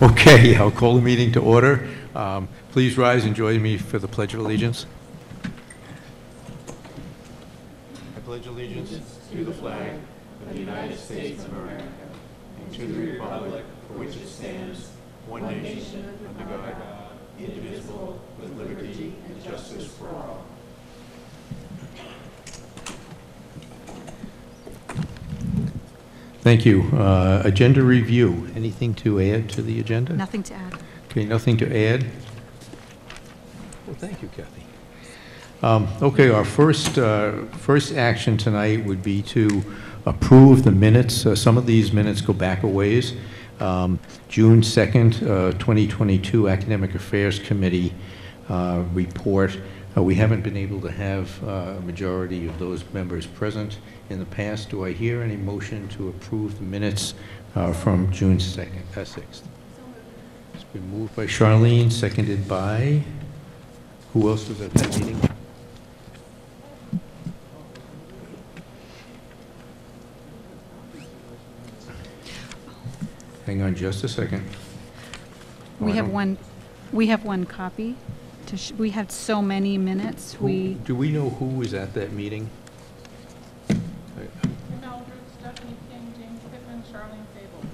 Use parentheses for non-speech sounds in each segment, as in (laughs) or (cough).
(laughs) Okay, I'll call the meeting to order. Um, Please rise and join me for the Pledge of Allegiance. I pledge allegiance to the flag of the United States of America and to the republic for which it stands, one nation, under God, indivisible, with liberty and justice for all. Thank you. Uh, Agenda review. Anything to add to the agenda? Nothing to add. Okay, nothing to add? Well, thank you, Kathy. Um, Okay, our first, uh, first action tonight would be to approve the minutes. Uh, Some of these minutes go back a ways. Um, June 2nd, uh, 2022 Academic Affairs Committee uh, report. Uh, We haven't been able to have uh, a majority of those members present in the past. Do I hear any motion to approve the minutes uh, from June 2nd, uh, 6th? It's been moved by Charlene, seconded by, who else was at that meeting? Hang on just a second. We have one, we have one copy. to sh- We had so many minutes, Who- we, Do we know who was at that meeting? I- Tim Eldridge, Stephanie King, James Pittman, Charlene Fable.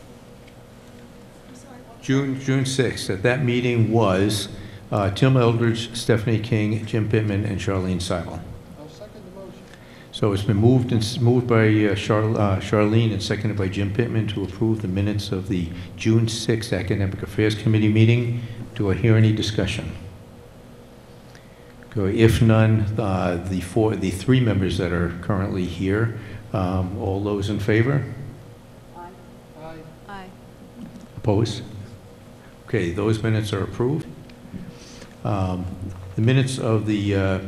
June, June 6th, at that meeting was uh, Tim Eldridge, Stephanie King, Jim Pittman, and Charlene Seibel. I'll second the motion. So it's been moved and, moved by uh, Char- uh, Charlene and seconded by Jim Pittman to approve the minutes of the June 6th Academic Affairs Committee meeting. Do I hear any discussion? Go- If none, uh, the four, the three members that are currently here, um, all those in favor? Aye. Aye. Opposed? Okay, those minutes are approved. Um, The minutes of the, uh,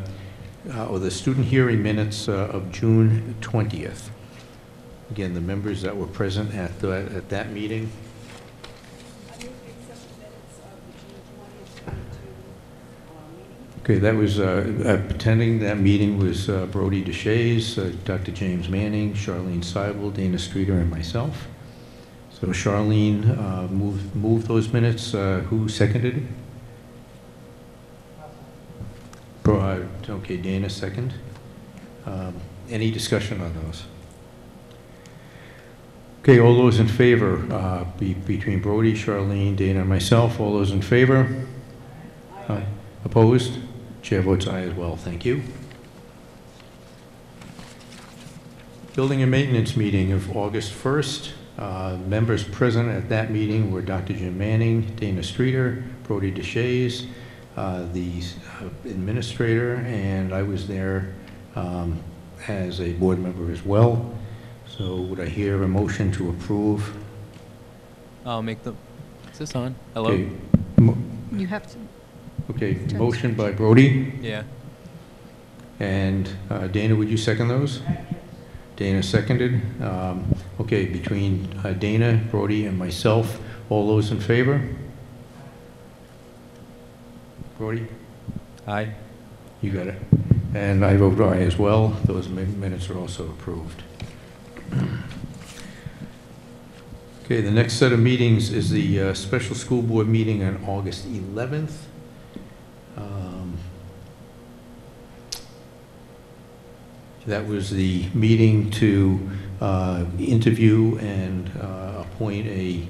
uh, or the student hearing minutes uh, of June 20th. Again, the members that were present at, the- at that meeting. Okay, that was, uh, attending that meeting was uh, Brodie DeShays, uh, Dr. James Manning, Charlene Seibel, Dana Streeter, and myself. So Charlene uh, moved, moved those minutes. Uh, Who seconded? Bro- uh, Okay, Dana second. Um, Any discussion on those? Okay, all those in favor, uh, be- between Brodie, Charlene, Dana, and myself, all those in favor? Aye. Opposed? Chair votes aye as well, thank you. Building and Maintenance Meeting of August 1st. Uh, Members present at that meeting were Dr. Jim Manning, Dana Streeter, Brodie DeShays, uh, the uh, administrator, and I was there um, as a board member as well. So would I hear a motion to approve? I'll make the, is this on? Hello? Okay, mo- you have to, Okay, motion by Brodie, Yeah. and uh, Dana, would you second those? Dana seconded. Um, Okay, between uh, Dana, Brodie, and myself, all those in favor? Brodie? Aye. You got it. And I vote aye as well. Those mi- minutes are also approved. (clears throat) Okay, the next set of meetings is the uh, special school board meeting on August 11th. Um, That was the meeting to interview and uh, appoint a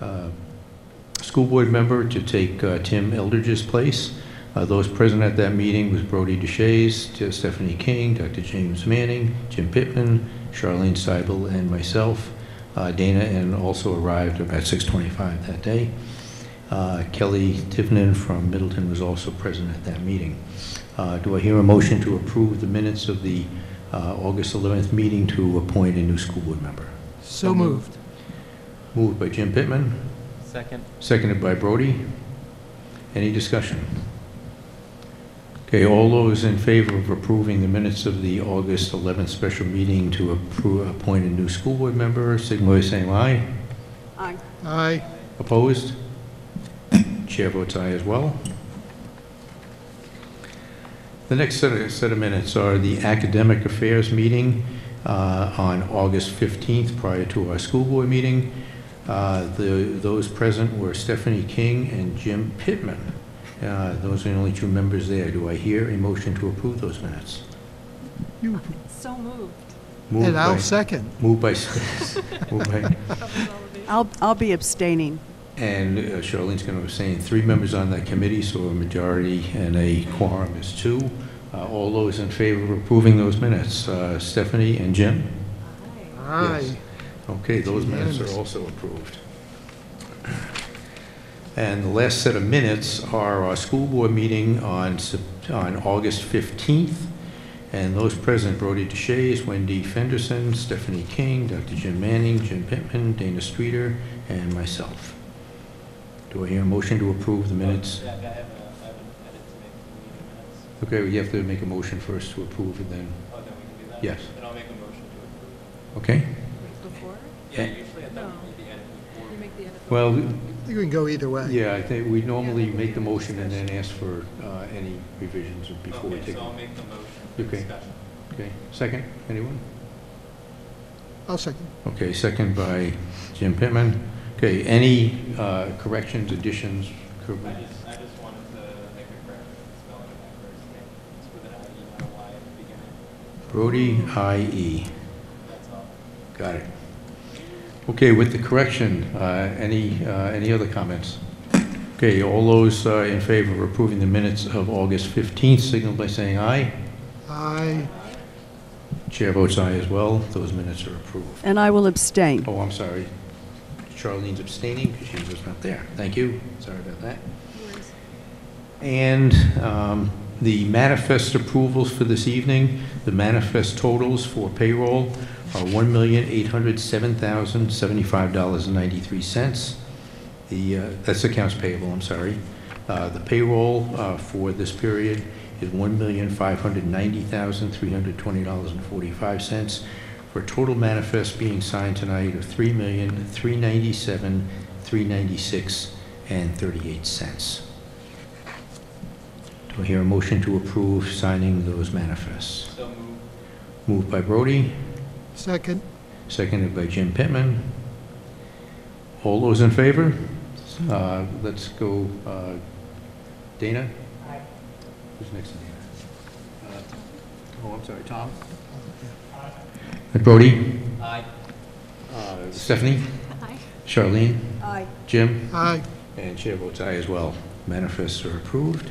uh, school board member to take uh, Tim Eldridge's place. Uh, Those present at that meeting was Brodie DeShays, Stephanie King, Dr. James Manning, Jim Pittman, Charlene Seibel, and myself. Uh, Dana and also arrived about 6:25 that day. Uh, Kelly Tiffany from Middleton was also present at that meeting. Uh, Do I hear a motion to approve the minutes of the uh, August 11th meeting to appoint a new school board member? So moved. Moved by Jim Pittman, Second? Seconded by Brodie. Any discussion? Okay, all those in favor of approving the minutes of the August 11th special meeting to approve, appoint a new school board member, signify by saying aye. aye. Aye. Opposed? Chair votes aye as well. The next set of, set of minutes are the academic affairs meeting uh, on August 15th prior to our school board meeting. Uh, the- Those present were Stephanie King and Jim Pittman. Uh, Those are the only two members there. Do I hear a motion to approve those minutes? You, So moved. Moved and I'll by- second. Moved by, (laughs) moved by, I'll, I'll be abstaining. And uh, Charlene's going to be saying Three members on that committee, so a majority and a quorum is two. Uh, All those in favor of approving those minutes, uh, Stephanie and Jim? Aye. Okay, those minutes are also approved. And the last set of minutes are our school board meeting on, Sep- on August 15th. And those present, Brodie DeShays, Wendy Fenderson, Stephanie King, Dr. Jim Manning, Jim Pittman, Dana Streeter, and myself. Do I hear a motion to approve the minutes? Yeah, I have a, I have an edit to make to the minutes. Okay, you have to make a motion first to approve and then, Oh, then we can do that? Yes. Then I'll make a motion to approve. okay? Before? Yeah, usually I thought we made the edit before. You make the edit. Well, I think we can go either way. yeah, I think we normally make the motion and then ask for uh, any revisions before we Okay, take. so I'll make the motion for Okay. discussion. Okay, second, anyone? I'll second. Okay, second by Jim Pittman. Okay, any uh, corrections, additions? cor- I just, I just wanted to make a correction in spelling of my first name. It's with an I-E, not a Y at the beginning. Brody, I.E. That's all. Got it. Okay, with the correction, uh, any, uh, any other comments? Okay, all those uh, in favor of approving the minutes of August 15th, signal by saying aye. Aye. Chair votes aye as well. Those minutes are approved. And I will abstain. Oh, I'm sorry. Charlene's abstaining because she was not there. Thank you. Sorry about that. And um, the manifest approvals for this evening, the manifest totals for payroll are $1,807,075.93. The, uh, that's accounts payable, I'm sorry. Uh, The payroll uh, for this period is $1,590,320.45, for a total manifest being signed tonight of $3,397,396 and 38 cents. cents. Do I hear a motion to approve signing those manifests? So moved. Moved by Brodie, Second. seconded by Jim Pittman. All those in favor? Uh, Let's go, uh, Dana? Who's next to Dana? Uh, Oh, I'm sorry, Tom? Brodie? Aye. Uh, Stephanie? Aye. Charlene? Aye. Jim? Aye. And chair votes aye as well. Manifests are approved.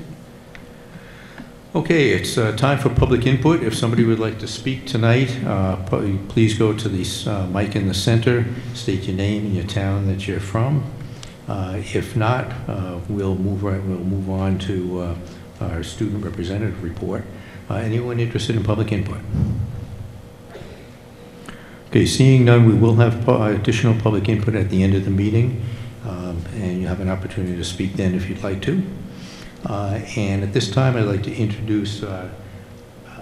Okay, it's uh, time for public input. If somebody would like to speak tonight, uh, please go to the uh, mic in the center, state your name and your town that you're from. Uh, If not, uh, we'll move right, we'll move on to uh, our student representative report. Uh, Anyone interested in public input? Okay, seeing none, we will have additional public input at the end of the meeting, um, and you have an opportunity to speak then if you'd like to. Uh, And at this time, I'd like to introduce, uh, uh,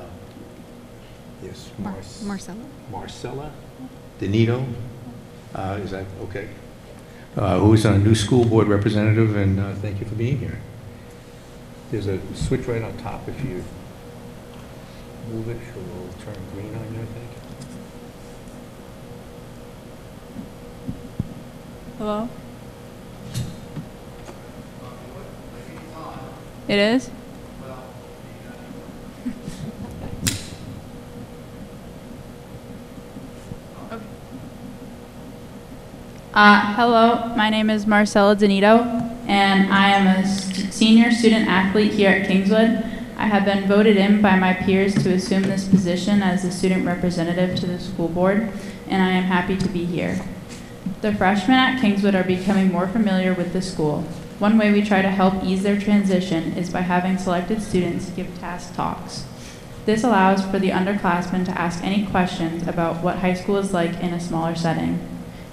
yes, Mar- Marcella? Marcella Denito, uh, is that okay? Uh, Who is our new school board representative, and uh, thank you for being here. There's a switch right on top if you move it, it will turn green on you, I think. Hello? It is? (laughs) Uh, hello, my name is Marcella Danito, and I am a st- senior student athlete here at Kingswood. I have been voted in by my peers to assume this position as the student representative to the school board, and I am happy to be here. The freshmen at Kingswood are becoming more familiar with the school. One way we try to help ease their transition is by having selected students give task talks. This allows for the underclassmen to ask any questions about what high school is like in a smaller setting.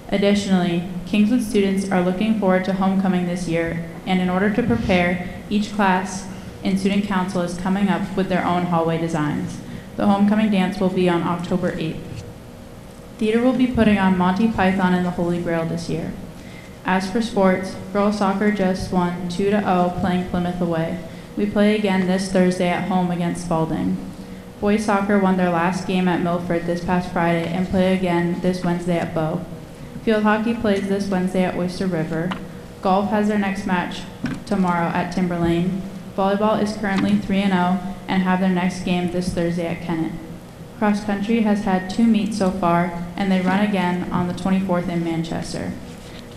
Additionally, Kingswood students are looking forward to homecoming this year, and in order to prepare, each class and student council is coming up with their own hallway designs. The homecoming dance will be on October 8th. Theater will be putting on Monty Python and the Holy Grail this year. As for sports, girls soccer just won 2 to 0 playing Plymouth away. We play again this Thursday at home against Spaulding. Boys soccer won their last game at Milford this past Friday and play again this Wednesday at Bow. Field hockey plays this Wednesday at Oyster River. Golf has their next match tomorrow at Timberlane. Volleyball is currently 3 0 and have their next game this Thursday at Kennett. Cross country has had two meets so far, and they run again on the 24th in Manchester.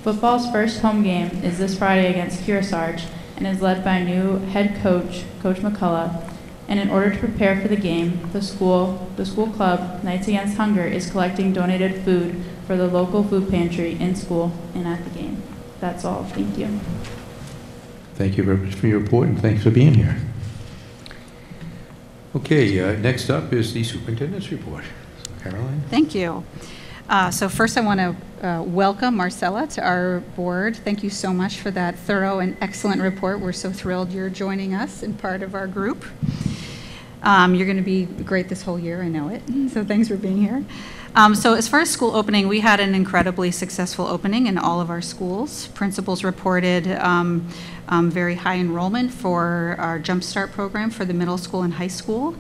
Football's first home game is this Friday against Kearsarge and is led by new head coach, Coach McCullough. And in order to prepare for the game, the school, the school club, Knights Against Hunger, is collecting donated food for the local food pantry in school and at the game. That's all. Thank you. Thank you very much for your report, and thanks for being here. Okay, uh, next up is the superintendent's report. Caroline? Thank you. Uh, So first, I want to uh, welcome Marcella to our board. Thank you so much for that thorough and excellent report. We're so thrilled you're joining us and part of our group. Um, You're going to be great this whole year, I know it, so thanks for being here. Um, So as far as school opening, we had an incredibly successful opening in all of our schools. Principals reported um, um, very high enrollment for our Jump Start program for the middle school and high school.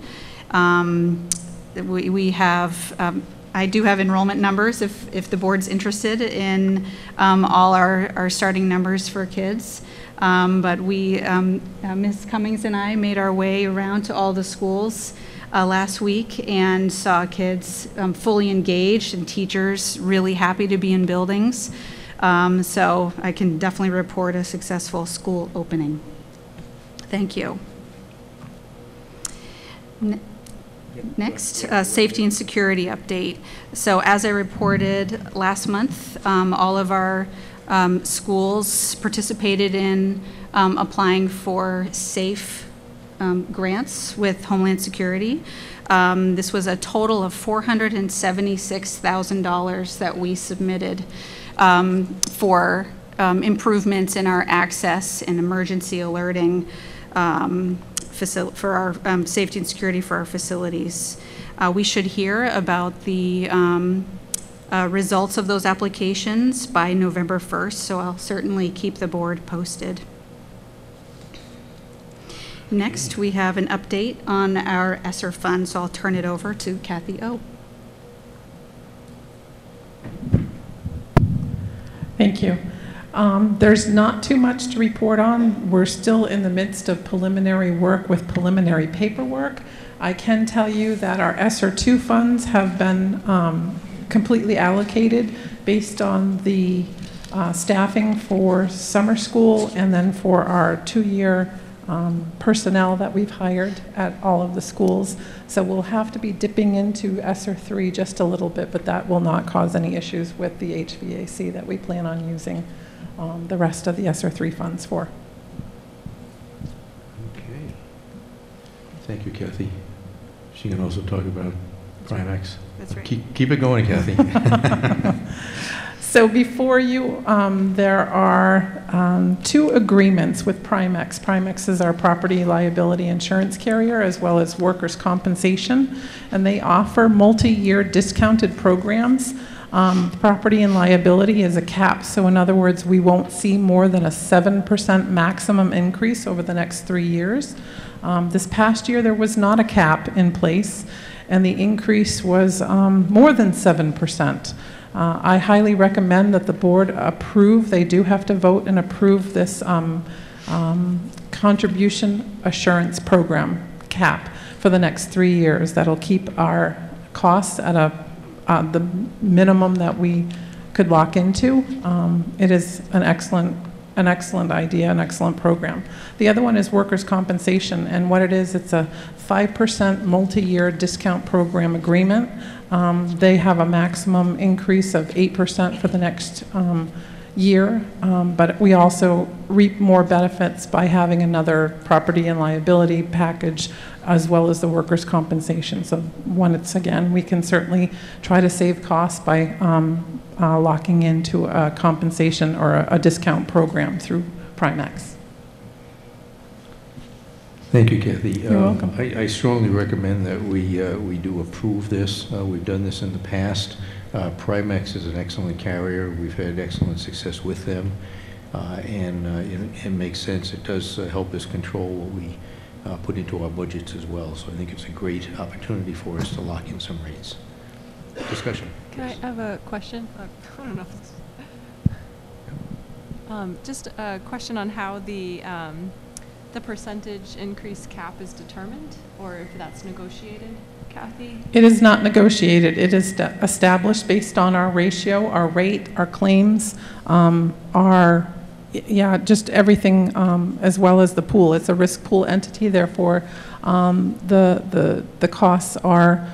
Um, We we have, um, I do have enrollment numbers if if the board's interested in um, all our our starting numbers for kids. But we, uh, Ms. Cummings and I made our way around to all the schools uh, last week and saw kids um, fully engaged and teachers really happy to be in buildings. Um, So I can definitely report a successful school opening. Thank you. Ne- Next, uh, safety and security update. So as I reported last month, um, all of our um, schools participated in um, applying for SAFE um, grants with Homeland Security. Um, This was a total of $476,000 that we submitted um, for um, improvements in our access and emergency alerting um, for our safety and security for our facilities. Uh, We should hear about the uh, results of those applications by November 1st, so I'll certainly keep the board posted. Next, we have an update on our ESSER fund, so I'll turn it over to Kathy O. Thank you. Um, There's not too much to report on. We're still in the midst of preliminary work with preliminary paperwork. I can tell you that our ESSER two funds have been um, completely allocated based on the uh, staffing for summer school and then for our two-year um, personnel that we've hired at all of the schools. So we'll have to be dipping into ESSER 3 just a little bit, but that will not cause any issues with the HVAC that we plan on using um, the rest of the ESSER 3 funds for. Okay. Thank you, Kathy. She can also talk about Primex. That's right. Keep keep it going, Kathy. (laughs) (laughs) So before you, um, there are um, two agreements with Primex. Primex is our property liability insurance carrier as well as workers' compensation, and they offer multi-year discounted programs. Um, Property and liability is a cap, so in other words, we won't see more than a 7% maximum increase over the next three years. Um, This past year, there was not a cap in place, and the increase was um, more than 7%. Uh, I highly recommend that the board approve, they do have to vote and approve this um, um, contribution assurance program cap for the next three years. That'll keep our costs at a, uh, the minimum that we could lock into. Um, It is an excellent, an excellent idea, an excellent program. The other one is workers' compensation, and what it is, it's a 5% multi-year discount program agreement. Um, They have a maximum increase of 8% for the next um, year, um, but we also reap more benefits by having another property and liability package as well as the workers' compensation. So once again, we can certainly try to save costs by um, uh, locking into a compensation or a- a discount program through Primex. Thank you, Kathy. You're Um, welcome. I I strongly recommend that we uh, we do approve this. Uh, We've done this in the past. Uh, Primex is an excellent carrier. We've had excellent success with them, Uh, and uh, it it makes sense. It does uh, help us control what we uh, put into our budgets as well. So I think it's a great opportunity for us to lock in some rates. Discussion. Can I have a question? Uh, (laughs) I don't know if it's Um, Just a question on how the, um, the percentage increase cap is determined, or if that's negotiated, Kathy? It is not negotiated. It is established based on our ratio, our rate, our claims, um, our, yeah, just everything, um, as well as the pool. It's a risk pool entity, therefore, um, the, the, the costs are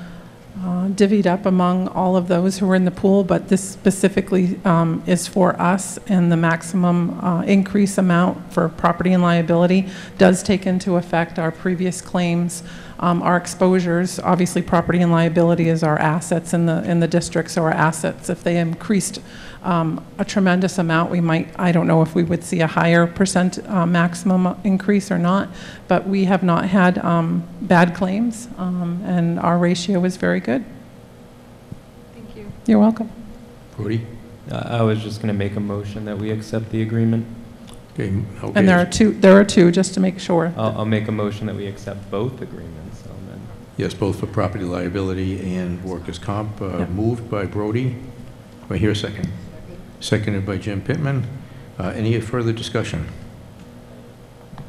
uh, divvied up among all of those who are in the pool, but this specifically um, is for us, and the maximum uh, increase amount for property and liability does take into effect our previous claims, um, our exposures. Obviously, property and liability is our assets in the, in the district, so our assets, if they increased um, a tremendous amount, we might, I don't know if we would see a higher percent uh, maximum increase or not, but we have not had um, bad claims, um, and our ratio is very good. Thank you. You're welcome. Brodie? I was just going to make a motion that we accept the agreement. Okay, okay. And there are two, there are two, just to make sure. I'll, I'll make a motion that we accept both agreements, then. Yes, both for property liability and workers' comp. Uh, Yeah. Moved by Brodie. Do here, a second? Seconded by Jim Pittman. Uh, Any further discussion?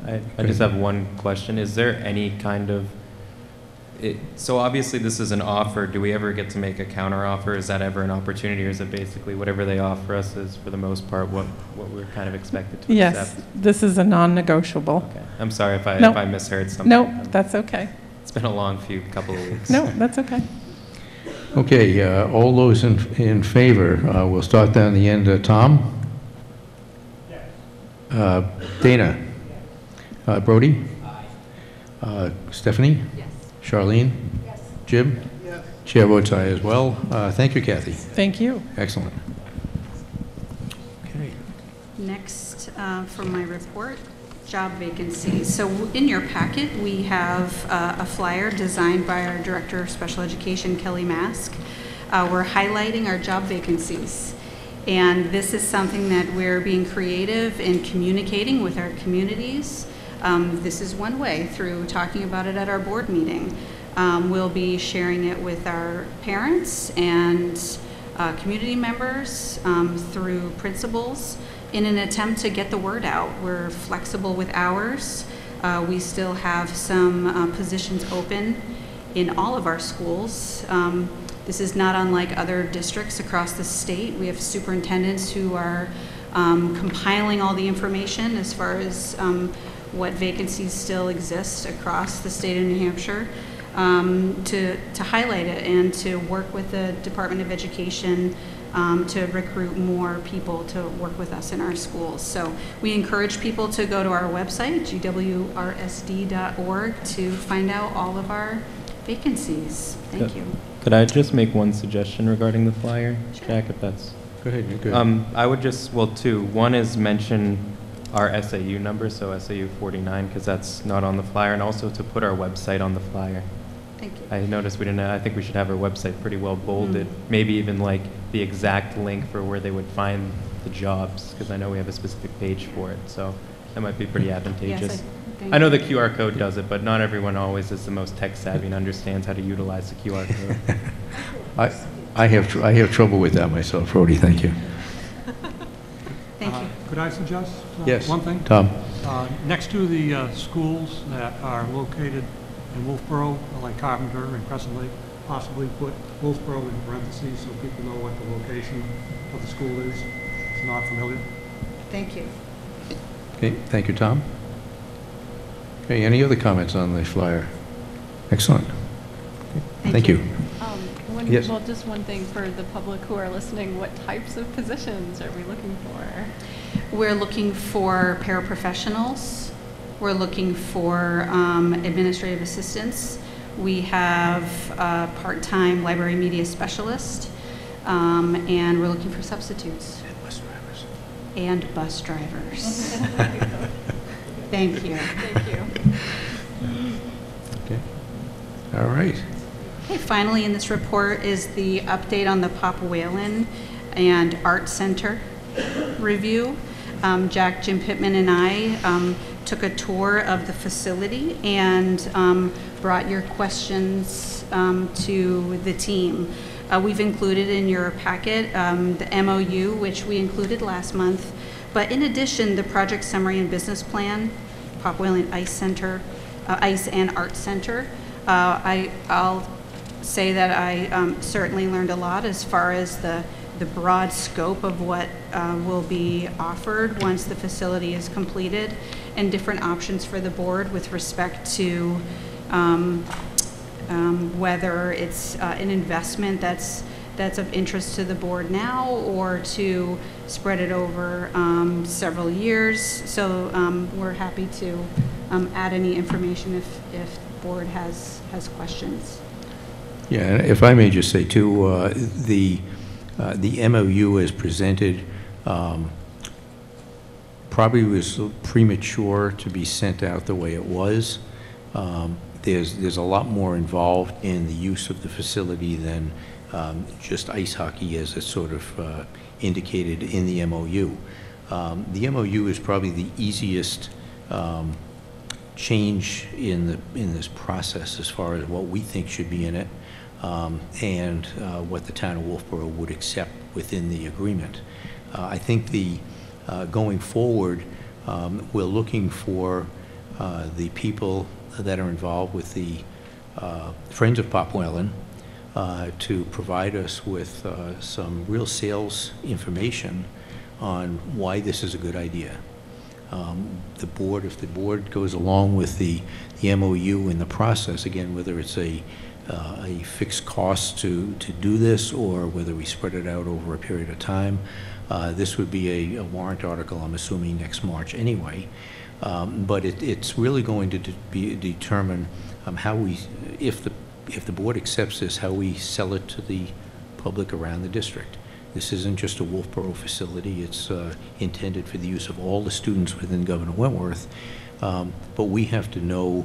I, I just have one question. Is there any kind of, it, so obviously this is an offer. Do we ever get to make a counter offer? Is that ever an opportunity or is it basically whatever they offer us is for the most part what, what we're kind of expected to Yes, accept? this is a non-negotiable. Okay. I'm sorry if I, No. if I misheard something. No, that's okay. It's been a long few couple of weeks. No, that's okay. Okay, uh, all those in in favor, uh, we'll start down the end. Uh, Tom? Uh, Dana? Uh, Brodie? Uh, Stephanie? Yes. Charlene? Yes. Jim? Yes. Chair votes aye as well. Uh, Thank you, Kathy. Thank you. Excellent. Okay. Next, uh, for my report, job vacancies. So in your packet, we have uh, a flyer designed by our Director of Special Education, Kelly Mask. Uh, We're highlighting our job vacancies. And this is something that we're being creative in communicating with our communities. Um, This is one way, through talking about it at our board meeting. Um, We'll be sharing it with our parents and uh, community members, um, through principals, in an attempt to get the word out. We're flexible with hours. Uh, We still have some uh, positions open in all of our schools. Um, This is not unlike other districts across the state. We have superintendents who are um, compiling all the information as far as um, what vacancies still exist across the state of New Hampshire um, to, to highlight it and to work with the Department of Education um, to recruit more people to work with us in our schools. So we encourage people to go to our website, gwrsd.org, to find out all of our vacancies. Thank you. Could I just make one suggestion regarding the flyer, Sure. Jack, if that's? Go ahead, you're good. Um, I would just, well, two. One is mention our SAU number, so SAU 49, because that's not on the flyer, and also to put our website on the flyer. Thank you. I noticed we didn't, I think we should have our website pretty well bolded, Mm. maybe even like the exact link for where they would find the jobs, because I know we have a specific page for it, so that might be pretty advantageous. thank I know the QR code does it, but not everyone always is the most tech savvy and understands how to utilize the QR code. (laughs) I I have, tr- I have trouble with that myself, Brodie, thank you. (laughs) Thank Uh, you. Could I suggest uh, Yes. one thing? Tom? Uh, Next to the uh, schools that are located in Wolfeboro, like Carpenter and Crescent Lake, possibly put Wolfeboro in parentheses so people know what the location of the school is. It's not familiar. Thank you. Okay, thank you, Tom. Okay, any other comments on the flyer? Excellent. Okay, Thank you. Um, one- Yes. Well, just one thing for the public who are listening, what types of positions are we looking for? We're looking for paraprofessionals. We're looking for um, administrative assistance. We have a part-time library media specialist, um, and we're looking for substitutes and bus drivers. (laughs) Thank you. Thank you. Okay. All right. Okay, finally, in this report is the update on the Pop Whalen and Art Center review. Um, Jack, Jim Pittman, and I um, took a tour of the facility and um, brought your questions um, to the team. Uh, We've included in your packet um, the MOU, which we included last month, but in addition, the project summary and business plan, Pop Whalen Ice Center, uh, Ice and Art Center, uh, I, I'll say that I um, certainly learned a lot as far as the, the broad scope of what uh, will be offered once the facility is completed, and different options for the board with respect to um, um, whether it's uh, an investment that's, that's of interest to the board now or to spread it over um, several years. So um, we're happy to um, add any information if, if the board has, has questions. Yeah, if I may just say too, uh, the, uh, the MOU as presented um, probably was premature to be sent out the way it was. Um, There's, there's a lot more involved in the use of the facility than um, just ice hockey as it's sort of uh, indicated in the MOU. Um, The MOU is probably the easiest um, change in the, in this process as far as what we think should be in it um, and uh, what the town of Wolfeboro would accept within the agreement. Uh, I think the, uh, going forward, um, we're looking for uh, the people that are involved with the uh, Friends of Pop Whalen uh, to provide us with some real sales information on why this is a good idea. Um, The board, if the board goes along with the the MOU in the process, again, whether it's a, uh, a fixed cost to, to do this, or whether we spread it out over a period of time, uh, this would be a a warrant article, I'm assuming, next March anyway. Um, But it, it's really going to de- be, determine um, how we, if the, if the board accepts this, how we sell it to the public around the district. This isn't just a Wolfeboro facility, it's uh, intended for the use of all the students within Governor Wentworth. Um, But we have to know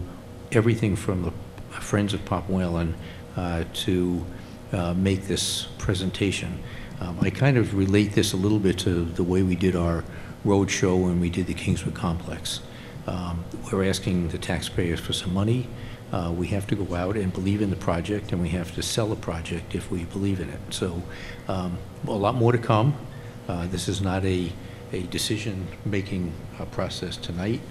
everything from the Friends of Pop Whalen uh, to uh, make this presentation. Um, I kind of relate this a little bit to the way we did our road show when we did the Kingswood Complex. Um, We're asking the taxpayers for some money. Uh, We have to go out and believe in the project, and we have to sell the project if we believe in it. So um, a lot more to come. Uh, This is not a, a decision-making uh, process tonight.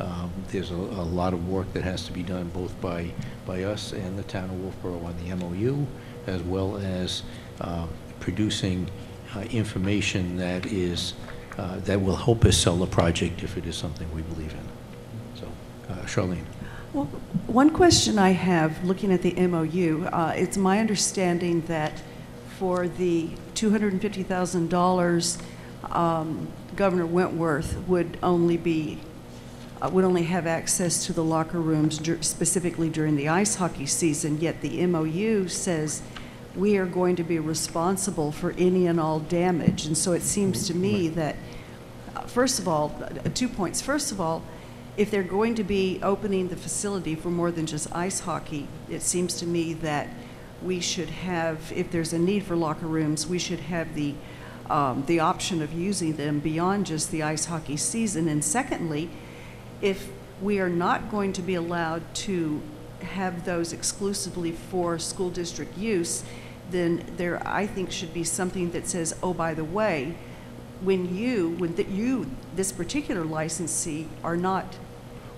Um, There's a, a lot of work that has to be done both by, by us and the town of Wolfeboro on the MOU, as well as uh, producing uh, information that is, uh, that will help us sell the project if it is something we believe in. So, uh, Charlene? Well, one question I have, looking at the MOU, uh, it's my understanding that for the $250,000, um, Governor Wentworth would only be, uh, would only have access to the locker rooms dur- specifically during the ice hockey season, yet the MOU says we are going to be responsible for any and all damage. And so it seems to me that, uh, first of all, uh, two points. First of all, if they're going to be opening the facility for more than just ice hockey, it seems to me that we should have, if there's a need for locker rooms, we should have the, um, the option of using them beyond just the ice hockey season. And secondly, if we are not going to be allowed to have those exclusively for school district use, then there, I think, should be something that says, oh, by the way, when you, when the, you, this particular licensee, are not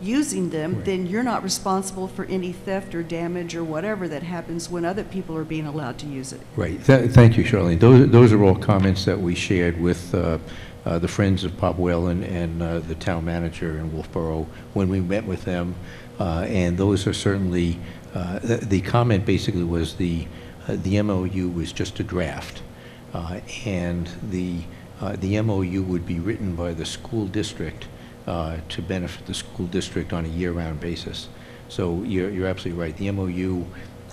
using them, Right. then you're not responsible for any theft or damage or whatever that happens when other people are being allowed to use it. Right. Th- Thank you, Charlene. Those, those are all comments that we shared with uh, uh, the Friends of Pop Whalen and uh, the town manager in Wolfeboro when we met with them. Uh, And those are certainly, uh, the the comment basically was the, uh, the MOU was just a draft. Uh, And the, uh, the MOU would be written by the school district uh, to benefit the school district on a year-round basis. So you're, you're absolutely right. The MOU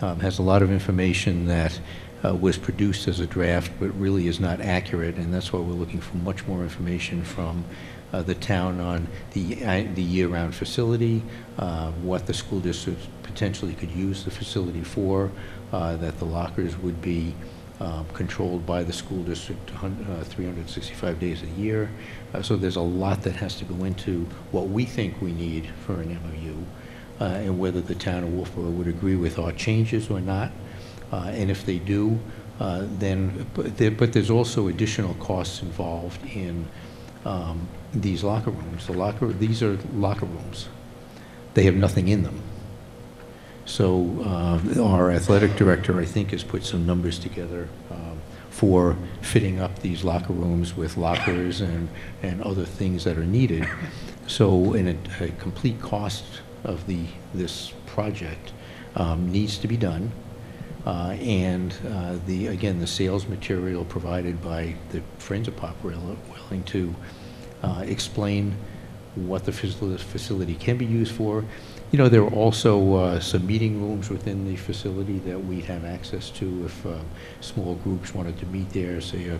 um, has a lot of information that uh, was produced as a draft, but really is not accurate, and that's why we're looking for much more information from uh, the town on the, uh, the year-round facility, uh, what the school district potentially could use the facility for, uh, that the lockers would be um, controlled by the school district uh, 365 days a year. Uh, So there's a lot that has to go into what we think we need for an MOU, uh, and whether the town of Wolfeboro would agree with our changes or not. Uh, And if they do, uh, then, but there- but there's also additional costs involved in um, these locker rooms. The locker, these are locker rooms. They have nothing in them. So uh, our athletic director, I think, has put some numbers together um, for fitting up these locker rooms with lockers and, and other things that are needed. So in a, a complete cost of the, this project um, needs to be done. Uh, And uh, the, again, the sales material provided by the Friends of Pop are willing to uh, explain what the facil- facility can be used for. You know, there are also uh, some meeting rooms within the facility that we'd have access to if um, small groups wanted to meet there, say, a,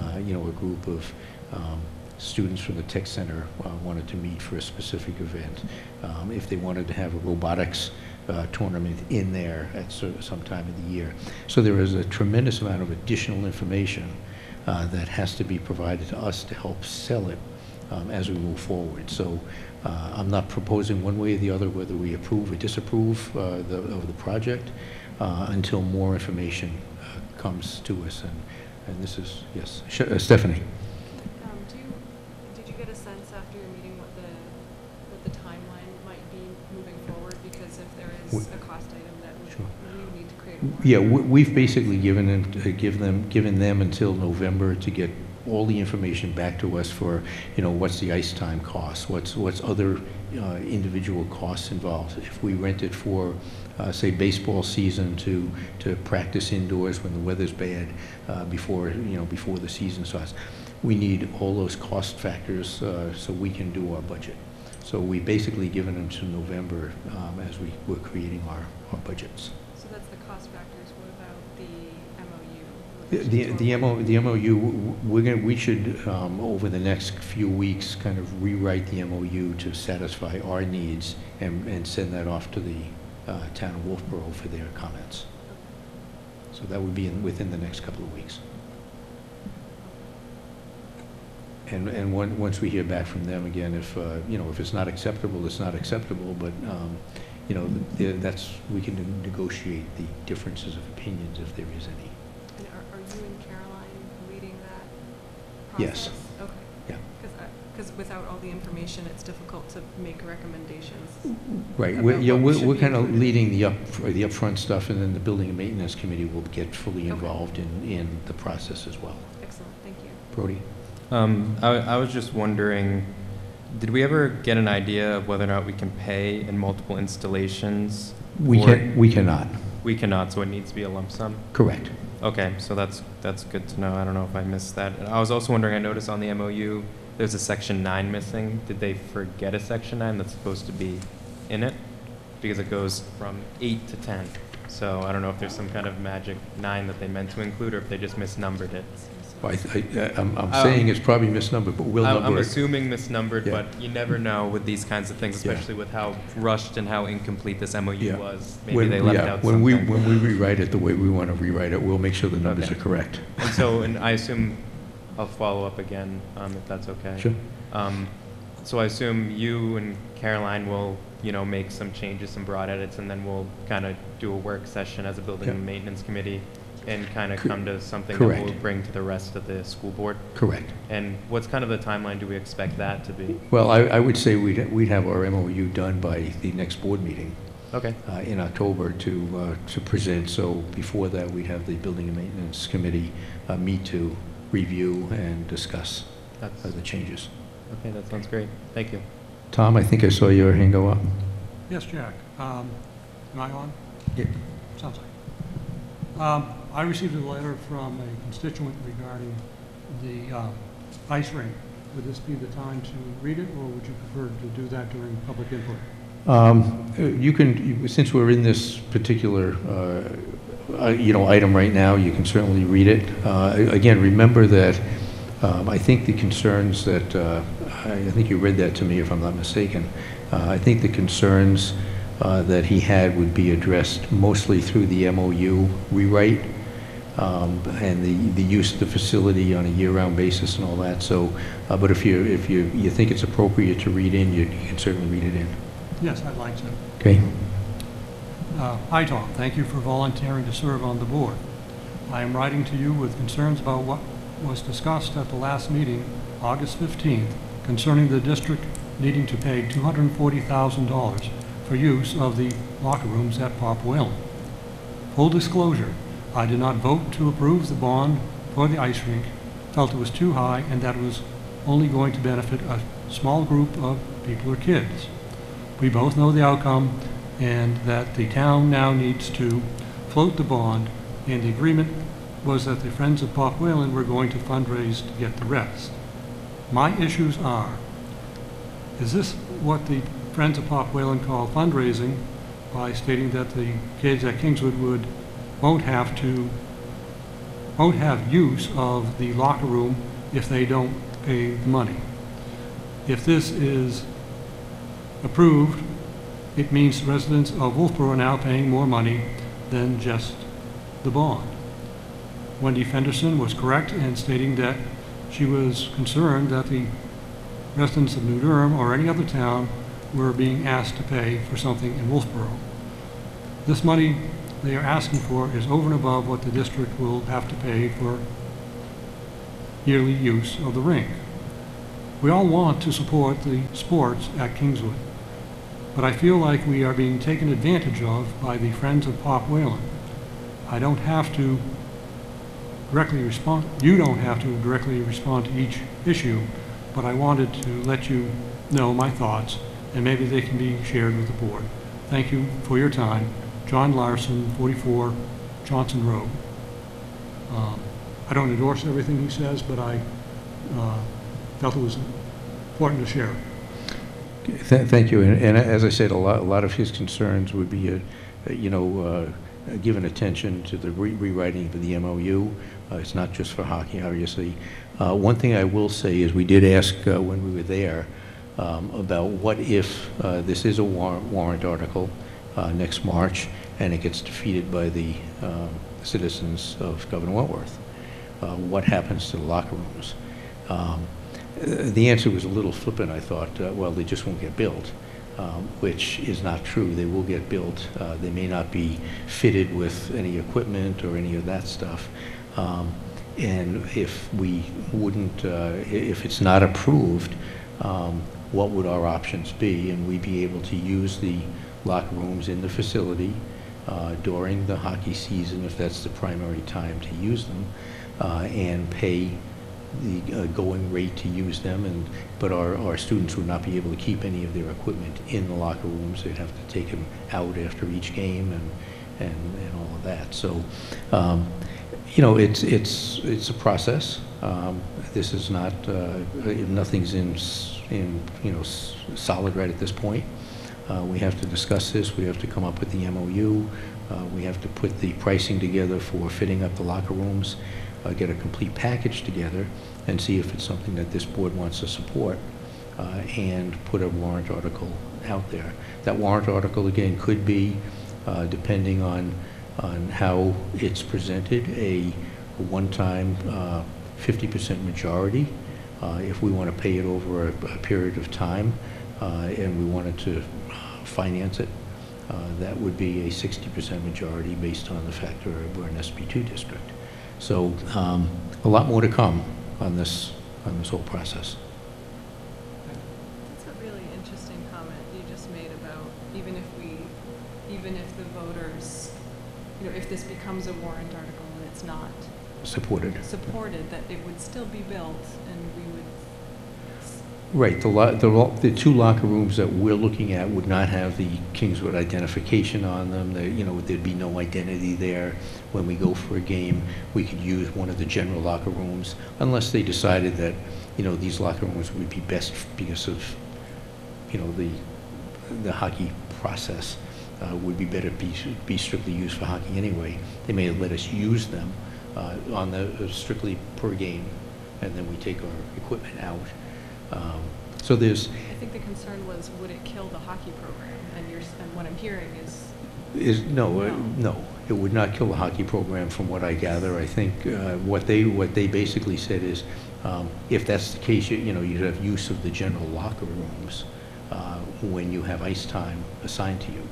uh, you know, a group of um, students from the tech center uh, wanted to meet for a specific event. Um, If they wanted to have a robotics uh, tournament in there at some time of the year. So there is a tremendous amount of additional information uh, that has to be provided to us to help sell it um, as we move forward. So uh, I'm not proposing one way or the other whether we approve or disapprove uh, the- of the project uh, until more information uh, comes to us. And and this is, yes, Sh- uh, Stephanie? Um, do you, did you get a sense after your meeting what the, what the timeline might be moving forward? Because if there is a cost item that we, Sure. we need to create. Yeah, we- we've basically given them, uh, give them, given them until November to get all the information back to us for, you know, what's the ice time cost, what's, what's other uh, individual costs involved. If we rent it for, uh, say, baseball season to, to practice indoors when the weather's bad, uh, before, you know, before the season starts, we need all those cost factors uh, so we can do our budget. So we basically given them to November um, as we were creating our, our budgets. So that's the cost factors. What about the MOU? The, the MO, the MOU, we're gonna, we should, um, over the next few weeks, kind of rewrite the MOU to satisfy our needs and, and send that off to the, uh, town of Wolfeboro for their comments. So that would be in, within the next couple of weeks. And, and once we hear back from them again, if, uh, you know, if it's not acceptable, it's not acceptable, but, um, you know, that's, we can negotiate the differences of opinions if there is any. And are, are you and Caroline leading that Yes. Okay. Yeah. Because, without all the information, it's difficult to make recommendations. Right, we're, yeah, we we're, we're kind of leading the up, the upfront stuff, and then the Building and Maintenance Committee will get fully Okay. involved in, in the process as well. Excellent, thank you. Brodie? Um, I, I was just wondering, did we ever get an idea of whether or not we can pay in multiple installations? We can, we cannot, We cannot, so it needs to be a lump sum? correct. Okay, so that's, that's good to know. I don't know if I missed that. I was also wondering, I noticed on the MOU, there's a section nine missing. Did they forget a section nine that's supposed to be in it? Because it goes from eight to 10. So I don't know if there's some kind of magic nine that they meant to include, or if they just misnumbered it. I, I, I'm, I'm Um, saying it's probably misnumbered, but we'll I'm- I'm number it. assuming misnumbered, Yeah. but you never know with these kinds of things, Yeah. especially with how rushed and how incomplete this Yeah. MOU was. Maybe When- they left yeah, out When we, something. when we rewrite it the way we want to rewrite it, we'll make sure the numbers Okay. are correct. And so, and I assume, I'll follow up again, um, if that's okay. Sure. Um, so I assume you and Caroline will, you know, make some changes, some broad edits, and then we'll kind of do a work session as a building Yeah. and maintenance committee and kind of Co- come to something that we'll bring to the rest of the school board. Correct. And what's kind of the timeline do we expect that to be? Well, I, I would say we'd, we'd have our MOU done by the next board meeting. Okay. uh, in October to, uh, to present. So before that, we'd have the Building and Maintenance Committee uh, meet to review and discuss That's, uh, the changes. okay, that sounds great. Thank you. Tom, I think I saw your hand go up. Yes, Jack. Um, Am I on? Yeah. Sounds like. Um, I received a letter from a constituent regarding the uh, ice rink. Would this be the time to read it, or would you prefer to do that during public input? Um, You can, since we're in this particular, uh, uh, you know, item right now, you can certainly read it. Uh, Again, remember that, um, I think the concerns that, uh, I think you read that to me if I'm not mistaken. Uh, I think the concerns uh, that he had would be addressed mostly through the MOU rewrite um, and the, the use of the facility on a year-round basis and all that. So, uh, but if you, if you, you think it's appropriate to read in, you you can certainly read it in. Yes, I'd like to. Okay? Uh, Hi, Tom. Thank you for volunteering to serve on the board. I am writing to you with concerns about what was discussed at the last meeting August 15th, concerning the district needing to pay $240,000 for use of the locker rooms at Pop. Full disclosure, I did not vote to approve the bond for the ice rink, felt it was too high and that it was only going to benefit a small group of people or kids. We both know the outcome and that the town now needs to float the bond, and the agreement was that the Friends of Pop Whalen were going to fundraise to get the rest. My issues are, is this what the Friends of Pop Whalen call fundraising by stating that the kids at Kingswood would, won't have to, won't have use of the locker room if they don't pay the money? If this is approved, it means residents of Wolfeboro are now paying more money than just the bond. Wendy Fenderson was correct in stating that she was concerned that the residents of New Durham or any other town were being asked to pay for something in Wolfeboro. This money they are asking for is over and above what the district will have to pay for yearly use of the rink. We all want to support the sports at Kingswood, but I feel like we are being taken advantage of by the Friends of Pop Whalen. I don't have to directly respond, you don't have to directly respond to each issue, but I wanted to let you know my thoughts, and maybe they can be shared with the board. Thank you for your time. John Larson, 44 Johnson Road. Um, I don't endorse everything he says, but I uh, felt it was important to share. Th- Thank you, and and as I said, a lot, a lot of his concerns would be, uh, you know, uh, given attention to the re- rewriting of the MOU. Uh, It's not just for hockey, obviously. Uh, One thing I will say is, we did ask uh, when we were there um, about what if uh, this is a warrant warrant article uh, next March, and it gets defeated by the um, citizens of Governor Wentworth? Uh, What happens to the locker rooms? Um, uh, The answer was a little flippant, I thought, uh, well, they just won't get built, um, which is not true. They will get built. Uh, They may not be fitted with any equipment or any of that stuff. Um, And if we wouldn't, uh, if it's not approved, um, what would our options be? And we'd be able to use the locker rooms in the facility uh, during the hockey season, if that's the primary time to use them, uh, and pay the uh, going rate to use them, and, but our, our students would not be able to keep any of their equipment in the locker rooms. They'd have to take them out after each game and, and, and all of that. So, um, you know, it's, it's, it's a process. Um, This is not, uh, nothing's in, in, you know, solid right at this point. Uh, We have to discuss this, we have to come up with the MOU, uh, we have to put the pricing together for fitting up the locker rooms, uh, get a complete package together, and see if it's something that this board wants to support, uh, and put a warrant article out there. That warrant article, again, could be, uh, depending on, on how it's presented, a one-time uh, 50% majority, uh, if we want to pay it over a a period of time, uh, and we wanted to uh, finance it, uh, that would be a 60% majority based on the fact of we're an SB2 district. So um, a lot more to come on this, on this whole process. That's a really interesting comment you just made about even if we, even if the voters, you know, if this becomes a warrant article and it's not Supported. supported, that it would still be built and we would, Right, the lo- the lo- the two locker rooms that we're looking at would not have the Kingswood identification on them. There, you know, there'd be no identity there. When we go for a game, we could use one of the general locker rooms, unless they decided that, you know, these locker rooms would be best because of, you know, the, the hockey process uh, would be better be be strictly used for hockey anyway. They may let us use them uh, on the strictly per game, and then we take our equipment out. Um, So there's, I think the concern was, would it kill the hockey program? And you're, and what I'm hearing is, is, no, uh, No. no, it would not kill the hockey program from what I gather. I think uh, what they, what they basically said is, um, if that's the case, you you know, you'd have use of the general locker rooms uh, when you have ice time assigned to you.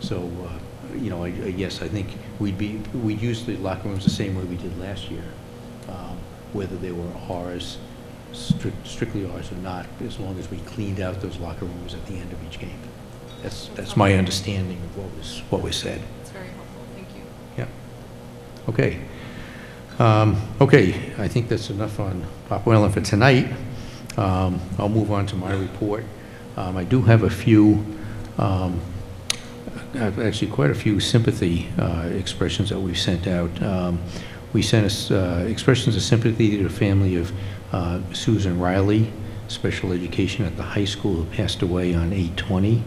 So, uh, you know, I, I- yes, I think we'd be, we'd use the locker rooms the same way we did last year, um, whether they were ours strict- strictly ours or not, as long as we cleaned out those locker rooms at the end of each game. That's, that's my understanding of what was, what was said. It's very helpful, thank you. Yeah. Okay. Um, Okay, I think that's enough on Pop Whalen for tonight. Um, I'll move on to my report. Um, I do have a few, um, uh, actually quite a few sympathy uh, expressions that we've sent out. Um, We sent us uh, expressions of sympathy to the family of uh, Susan Riley, special education at the high school, who passed away on 8/20.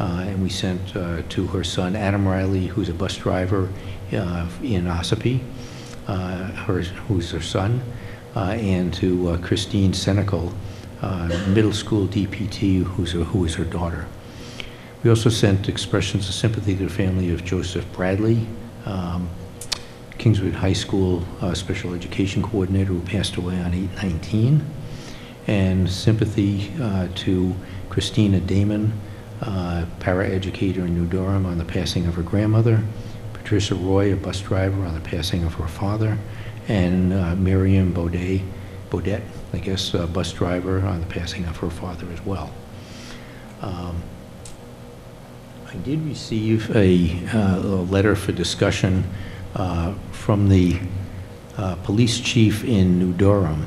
Uh, And we sent uh, to her son Adam Riley, who's a bus driver uh, in Ossipee, uh, her, who's her son, uh, and to Christine Senecal, middle school DPT, who's, a- who is her daughter. We also sent expressions of sympathy to the family of Joseph Bradley, um, Kingswood High School uh, Special Education Coordinator who passed away on 8/19, and sympathy uh, to Christina Damon, uh, paraeducator in New Durham, on the passing of her grandmother, Patricia Roy, a bus driver, on the passing of her father, and uh, Miriam Baudet, Baudet, I guess, a bus driver, on the passing of her father as well. Um, I did receive a, uh, a letter for discussion uh, from the uh, police chief in New Durham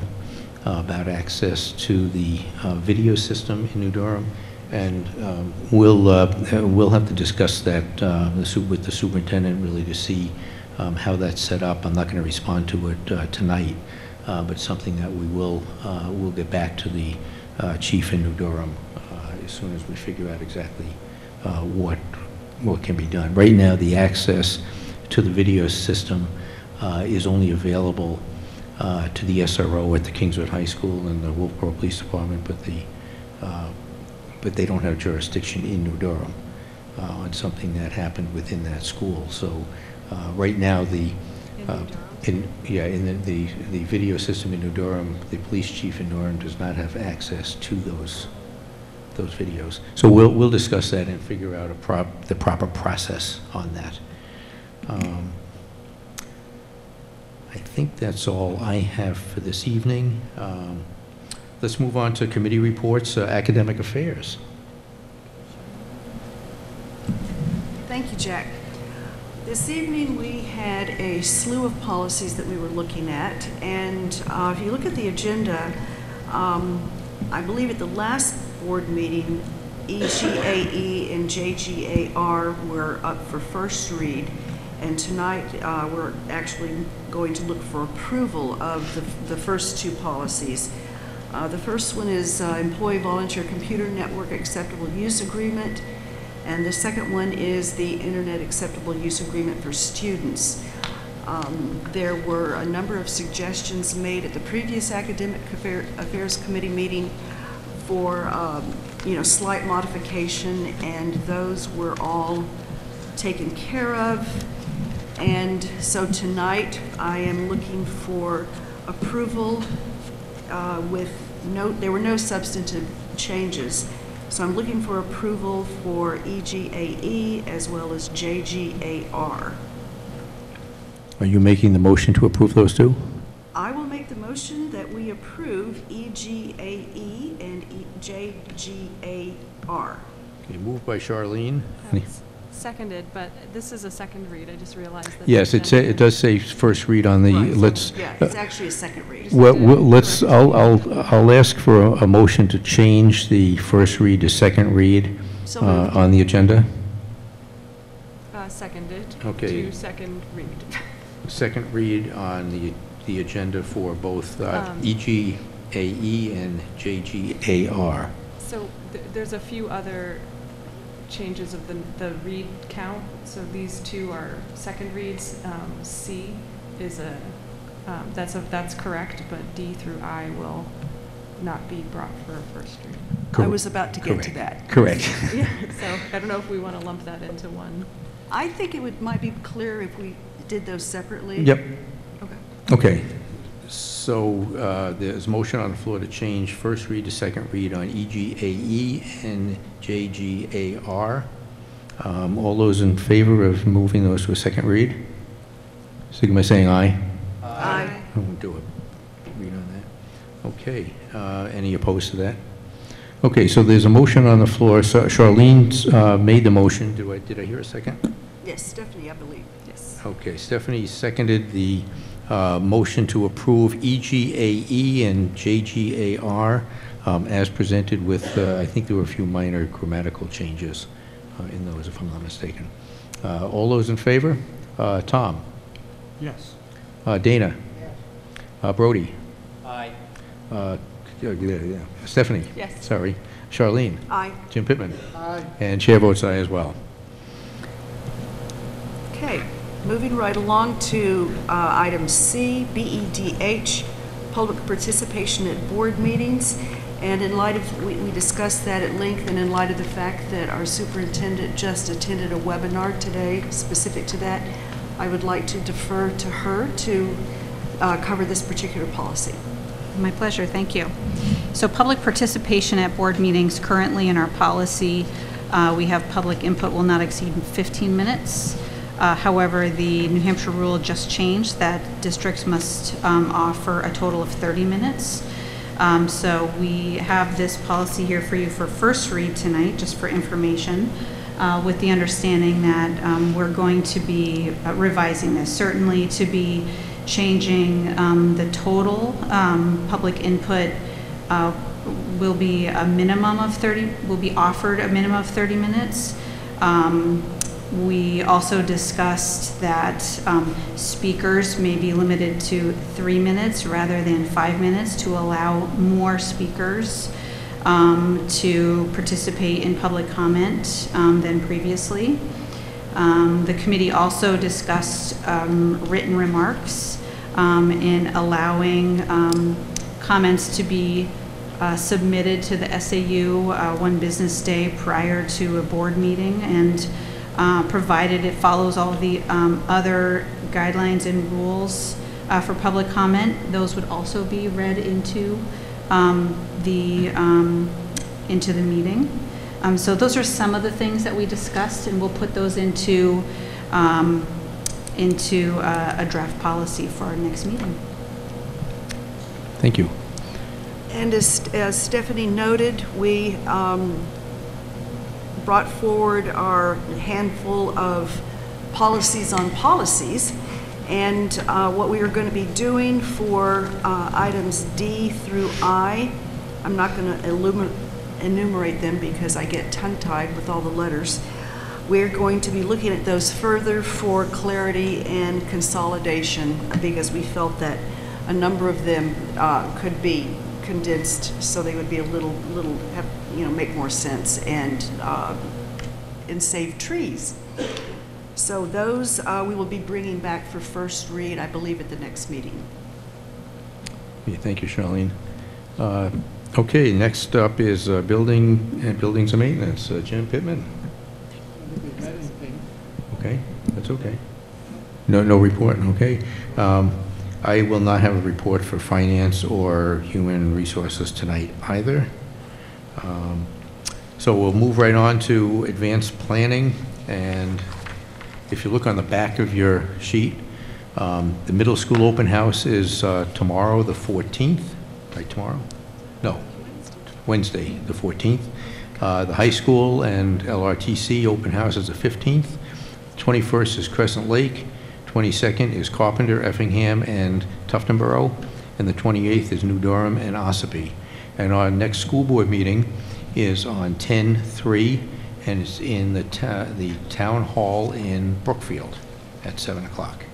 uh, about access to the uh, video system in New Durham. And um, we'll, we'll have to discuss that with the superintendent really to see um, how that's set up. I'm not going to respond to it tonight, but something that we will, we'll get back to the chief in New Durham as soon as we figure out exactly what, what can be done. Right now, the access to the video system uh, is only available uh, to the SRO at the Kingswood High School and the Wolfeboro Police Department, but the, uh, but they don't have jurisdiction in New Durham uh, on something that happened within that school. So uh, right now, the, In uh, in, yeah, in the, the the video system in New Durham, the police chief in Durham does not have access to those, those videos. So we'll, we'll discuss that and figure out a prop, the proper process on that. Um, I think that's all I have for this evening. Um, Let's move on to committee reports, uh, academic affairs. Thank you, Jack. This evening, we had a slew of policies that we were looking at, and uh, if you look at the agenda, um, I believe at the last board meeting, EGAE and JGAR were up for first read, and tonight, uh, we're actually going to look for approval of the the first two policies. Uh, The first one is uh, Employee Volunteer Computer Network Acceptable Use Agreement, and the second one is the Internet Acceptable Use Agreement for Students. Um, There were a number of suggestions made at the previous Academic Affair- Affairs Committee meeting for, um, you know, slight modification, and those were all taken care of. And so tonight, I am looking for approval uh, with no, there were no substantive changes. So I'm looking for approval for E EGAE as well as JGAR. Are you making the motion to approve those two? I will make the motion that we approve E EGAE and E- JGAR. Okay, moved by Charlene. S- Seconded, but this is a second read, I just realized that. Yes, it sa- it does say first read on the, Right. let's, Yeah, it's actually a second read. well, well, let's, I'll, I'll, I'll ask for a a motion to change the first read to second read So uh, moved. on the agenda. Uh, Seconded. Okay. To second read. (laughs) Second read on the, the agenda for both uh, Um, EGAE and JGAR. So th- there's a few other changes of the, the read count. So these two are second reads. Um, C is a, um, that's a, that's correct, but D through I will not be brought for a first read. I was about to get to that. Correct. (laughs) Yeah, so I don't know if we want to lump that into one. I think it would, might be clear if we did those separately. Yep. Okay. Okay, so uh, there's motion on the floor to change first read to second read on E EGAE and JGAR. Um, All those in favor of moving those to a second read? Signify by saying aye. Aye. I won't do it. Read on that. Okay, uh, any opposed to that? Okay, so there's a motion on the floor. So Charlene uh, made the motion. Do I, did I hear a second? Yes, Stephanie, I believe, yes. Okay, Stephanie seconded the uh, motion to approve E EGAE and JGAR um, as presented with, uh, I think there were a few minor grammatical changes uh, in those, if I'm not mistaken. Uh, All those in favor? Uh, Tom? Yes. Uh, Dana? Uh, Brodie? Aye. Uh, yeah, yeah, yeah. Stephanie? Yes. Sorry. Charlene? Aye. Jim Pittman? Aye. And chair votes aye as well. Okay, moving right along to uh, item C, BEDH, public participation at board meetings. And in light of, we we discussed that at length, and in light of the fact that our superintendent just attended a webinar today specific to that, I would like to defer to her to uh, cover this particular policy. My pleasure, thank you. So public participation at board meetings, currently in our policy, uh, we have public input will not exceed 15 minutes. Uh, However, the New Hampshire rule just changed that districts must um, offer a total of 30 minutes. Um, So we have this policy here for you for first read tonight, just for information, uh, with the understanding that um, we're going to be uh, revising this, certainly to be changing um, the total um, public input uh, will be a minimum of 30, will be offered a minimum of 30 minutes. Um, We also discussed that um, speakers may be limited to three minutes rather than five minutes to allow more speakers um, to participate in public comment um, than previously. Um, The committee also discussed um, written remarks um, in allowing comments to be uh, submitted to the SAU uh, one business day prior to a board meeting, and uh, provided it follows all the um, other guidelines and rules uh, for public comment, those would also be read into um, the, um, into the meeting. Um, So those are some of the things that we discussed, and we'll put those into, um, into uh, a draft policy for our next meeting. Thank you. And as as Stephanie noted, we um, brought forward our handful of policies on policies. And uh, what we are going to be doing for uh, items D through I, I'm not going to enumerate them because I get tongue-tied with all the letters. We're going to be looking at those further for clarity and consolidation because we felt that a number of them uh, could be condensed so they would be a little, little, have, you know, make more sense and, uh, and save trees. So those uh, we will be bringing back for first read, I believe, at the next meeting. Yeah, Thank you, Charlene. Uh, Okay, next up is uh, building and buildings and maintenance. Uh, Jim Pittman? Okay, that's okay. No, no report, okay. Um, I will not have a report for finance or human resources tonight either. Um, So we'll move right on to advanced planning, and if you look on the back of your sheet, um, the middle school open house is uh, tomorrow, the 14th, right, tomorrow? No, Wednesday, the 14th. Uh, The high school and LRTC open house is the 15th. 21st is Crescent Lake, 22nd is Carpenter, Effingham, and Tuftonboro, and the 28th is New Durham and Ossipee. And our next school board meeting is on 10/3, and it's in the the town hall in Brookfield at 7 o'clock.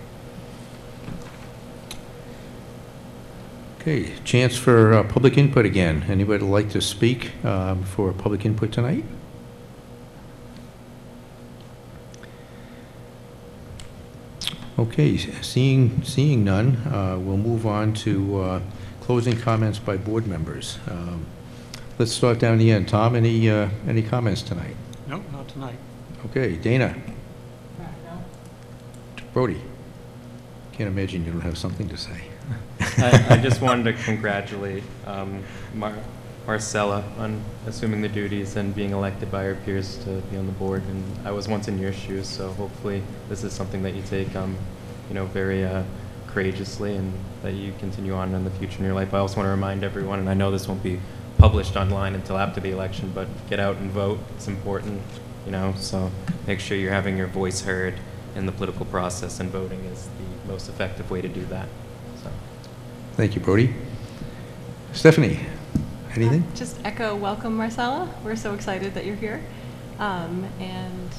Okay, chance for uh, public input again. Anybody like to speak um, for public input tonight? Okay, seeing, seeing none, uh, we'll move on to uh, closing comments by board members. Um, Let's start down the end. Tom, any, uh, any comments tonight? Nope, not tonight. Okay, Dana? Brodie? Can't imagine you don't have something to say. I, I just (laughs) wanted to congratulate um, Mar- Marcella on assuming the duties and being elected by her peers to be on the board. And I was once in your shoes, so hopefully this is something that you take, um, you know, very uh, courageously and that you continue on in the future in your life. I also want to remind everyone, and I know this won't be published online until after the election, but get out and vote. It's important, you know, so make sure you're having your voice heard in the political process, and voting is the most effective way to do that. So. Thank you, Brodie. Stephanie, anything? Just echo, welcome, Marcella. We're so excited that you're here. Um, And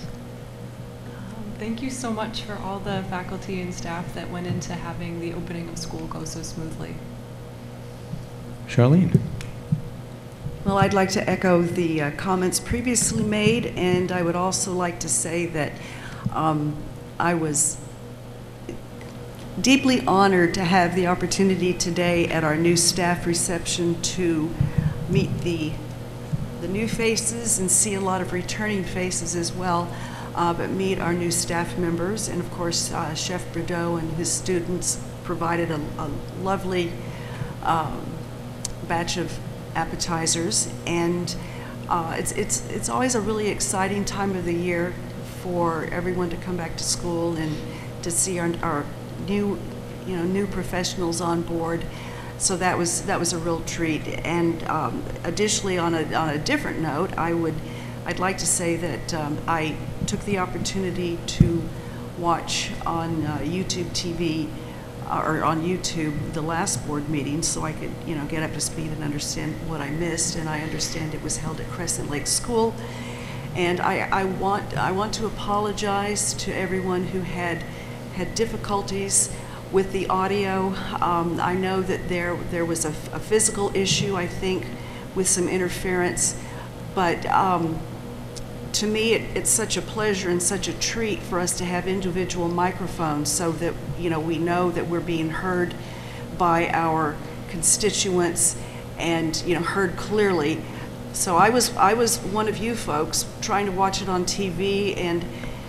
um, thank you so much for all the faculty and staff that went into having the opening of school go so smoothly. Charlene? Well, I'd like to echo the uh, comments previously made, and I would also like to say that um, I was deeply honored to have the opportunity today at our new staff reception to meet the, the new faces and see a lot of returning faces as well, uh, but meet our new staff members. And of course, uh, Chef Bordeaux and his students provided a, a lovely um, batch of appetizers, and uh, it's, it's, it's always a really exciting time of the year for everyone to come back to school and to see our, our new, you know, new professionals on board. So that was, that was a real treat. And um, additionally, on a, on a different note, I would, I'd like to say that um, I took the opportunity to watch on uh, YouTube TV uh, or on YouTube the last board meeting so I could, you know, get up to speed and understand what I missed. And I understand it was held at Crescent Lake School. And I, I want I want to apologize to everyone who had had difficulties with the audio. Um, I know that there there was a, a physical issue, I think, with some interference, but um, to me, it, it's such a pleasure and such a treat for us to have individual microphones so that you know we know that we're being heard by our constituents and you know heard clearly. So I was I was one of you folks trying to watch it on TV and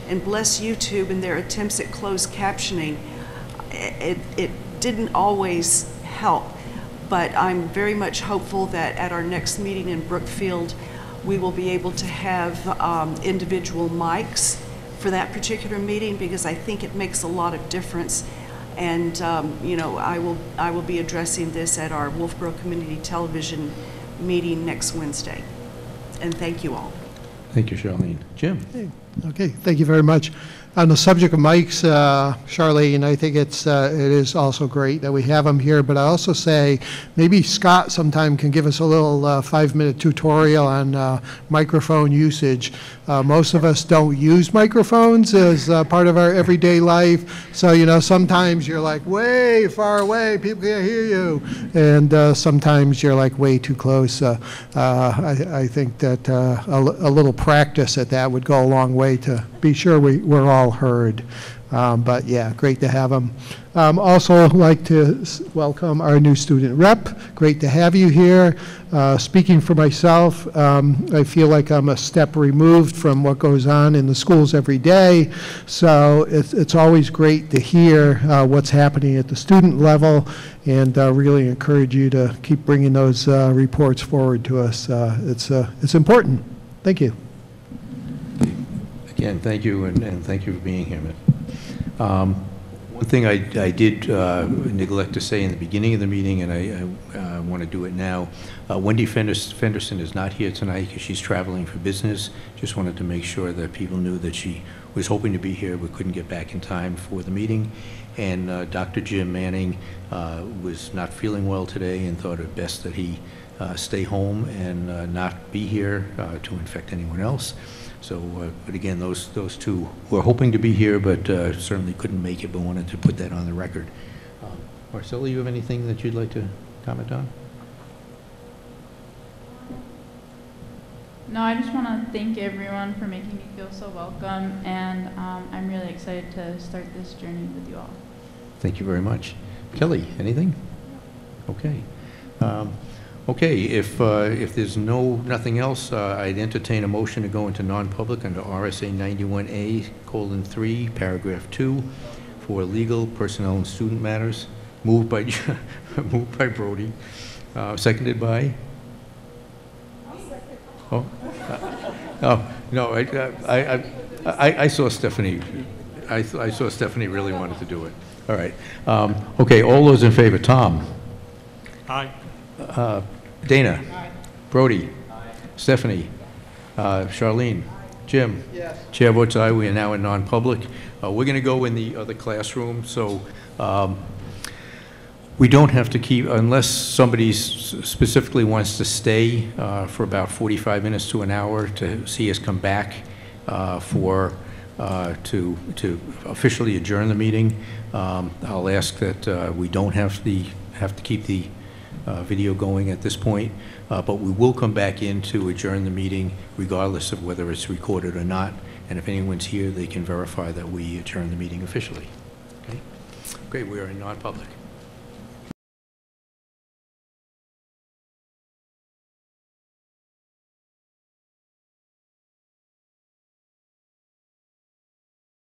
and bless YouTube and their attempts at closed captioning. It, it didn't always help, but I'm very much hopeful that at our next meeting in Brookfield, we will be able to have um, individual mics for that particular meeting because I think it makes a lot of difference. And um, you know, I will I will be addressing this at our Wolfeboro Community Television meeting next Wednesday. And thank you all. Thank you, Charlene. Jim? Okay, thank you very much. On the subject of mics, uh, Charlene, I think it's, uh, it is also great that we have them here, but I also say, maybe Scott sometime can give us a little uh, five-minute tutorial on uh, microphone usage. Uh, Most of us don't use microphones as uh, part of our everyday life, so, you know, sometimes you're like way far away, people can't hear you, and uh, sometimes you're like way too close. Uh, uh, I I think that uh, a a little practice at that would go a long way to be sure we, we're all heard. Um, But yeah, great to have them. Um, Also like to welcome our new student rep. Great to have you here. Uh, Speaking for myself, um, I feel like I'm a step removed from what goes on in the schools every day. So it's, it's always great to hear uh, what's happening at the student level and uh, really encourage you to keep bringing those uh, reports forward to us. Uh, It's, uh, it's important. Thank you. Again, thank you, and, and thank you for being here, Mitt. Um, One thing I, I did uh, neglect to say in the beginning of the meeting, and I, I want to do it now, uh, Wendy Fenders- Fenderson is not here tonight because she's traveling for business. Just wanted to make sure that people knew that she was hoping to be here, but couldn't get back in time for the meeting. And uh, Dr. Jim Manning uh, was not feeling well today and thought it best that he uh, stay home and uh, not be here uh, to infect anyone else. So, uh, but again, those, those two were hoping to be here, but uh, certainly couldn't make it, but wanted to put that on the record. Um, Marcella, you have anything that you'd like to comment on? No, I just want to thank everyone for making me feel so welcome, and um, I'm really excited to start this journey with you all. Thank you very much. Kelly, anything? Okay. Um, Okay, if, uh, if there's no, nothing else, uh, I'd entertain a motion to go into non-public under RSA 91A, colon 3, paragraph 2, for legal, personnel, and student matters. Moved by, (laughs) moved by Brodie, uh, seconded by? Oh, uh, oh, no, I, I, I, I- I saw Stephanie, I, I saw Stephanie really wanted to do it. All right. Um, Okay, all those in favor, Tom? Aye. Uh, Dana? Brodie? Stephanie? Uh, Charlene? Jim? Yes. Chair votes aye, we are now in non-public. Uh, We're going to go in the other classroom, so um, we don't have to keep, unless somebody s- specifically wants to stay uh, for about 45 minutes to an hour to see us come back uh, for, uh, to to officially adjourn the meeting, um, I'll ask that uh, we don't have the, have to keep the uh, video going at this point, uh, but we will come back in to adjourn the meeting regardless of whether it's recorded or not, and if anyone's here, they can verify that we adjourn the meeting officially. Okay? Great, we are in non-public.